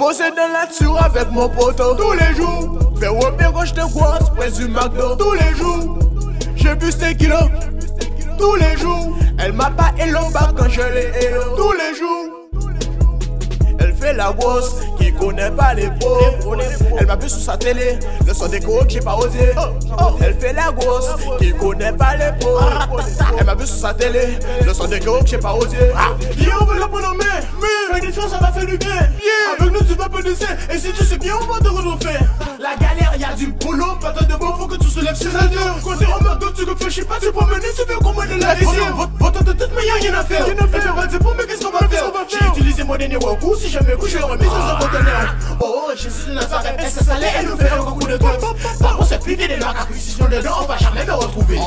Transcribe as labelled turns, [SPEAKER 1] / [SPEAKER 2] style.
[SPEAKER 1] Posé dans la nature avec mon poteau tous les jours. Fais quand je te croise, près du McDo tous les jours. J'ai bu ces kilos tous les jours. Elle m'a pas hello quand je l'ai hello tous les jours. Elle fait la grosse qui connaît pas les pauvres. Elle m'a vu sur sa télé, le son des que j'ai pas osé. Elle fait la grosse qui connaît pas les pauvres. Elle m'a vu sur sa télé, le son des que j'ai pas osé.
[SPEAKER 2] Viens, on veut en main. Mais des choses, ça va faire du bien. Pas. Et si tu sais bien, on va te retrouver. La galère, y'a du boulot. Pas de bon, faut que tu soulèves ses adieux. Quand t'es en mode, tu réfléchis pas, tu peux mener, tu veux qu'on de la ici. Votre de tête, mais y'a rien à faire. Rien à faire. Vas-y, pour mais qu'est-ce qu'on va faire? J'ai utilisé mon dernier coup, si jamais couche, je remis sur ce conteneur. Oh, Jésus de Nazareth, est-ce que ça l'est? Elle nous fait un coup de tête. Par contre, c'est plus des marques de dedans, on va jamais le retrouver.